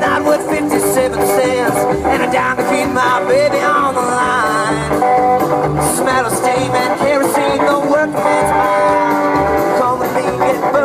not worth 57 cents And a dime to keep my baby on the line. Smell of steam and kerosene, don't work if it's Call the bean, get